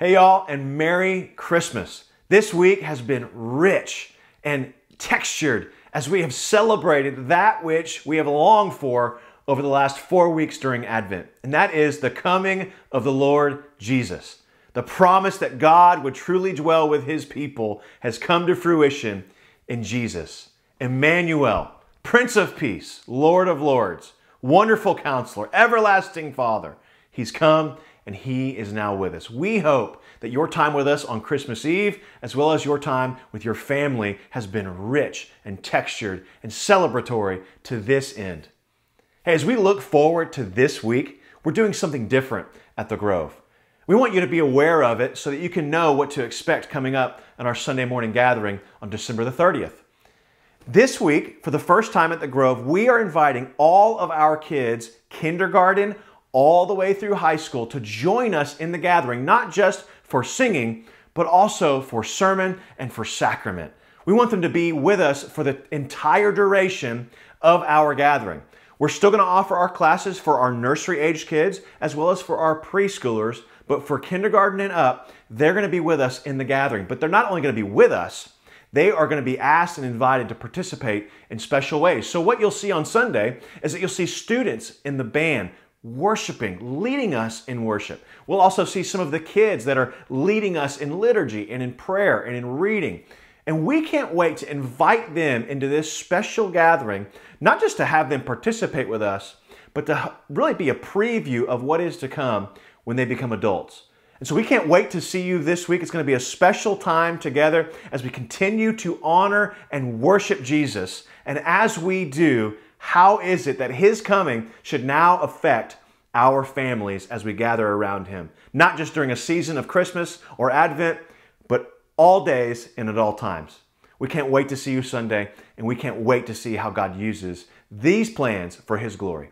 Hey, y'all, and Merry Christmas. This week has been rich and textured as we have celebrated that which we have longed for over the last four weeks during Advent, and that is the coming of the Lord Jesus. The promise that God would truly dwell with his people has come to fruition in Jesus. Emmanuel, Prince of Peace, Lord of Lords, Wonderful Counselor, Everlasting Father. He's come and He is now with us. We hope that your time with us on Christmas Eve, as well as your time with your family, has been rich and textured and celebratory to this end. Hey, as we look forward to this week, we're doing something different at the Grove. We want you to be aware of it so that you can know what to expect coming up in our Sunday morning gathering on December the 30th. This week, for the first time at the Grove, we are inviting all of our kids, kindergarten all the way through high school to join us in the gathering, not just for singing, but also for sermon and for sacrament. We want them to be with us for the entire duration of our gathering. We're still going to offer our classes for our nursery age kids as well as for our preschoolers, but for kindergarten and up, they're going to be with us in the gathering. But they're not only going to be with us, they are going to be asked and invited to participate in special ways. So, what you'll see on Sunday is that you'll see students in the band worshiping, leading us in worship. We'll also see some of the kids that are leading us in liturgy and in prayer and in reading. And we can't wait to invite them into this special gathering, not just to have them participate with us, but to really be a preview of what is to come when they become adults. And so we can't wait to see you this week. It's going to be a special time together as we continue to honor and worship Jesus. And as we do, how is it that his coming should now affect our families as we gather around him? Not just during a season of Christmas or Advent, but all days and at all times. We can't wait to see you Sunday, and we can't wait to see how God uses these plans for his glory.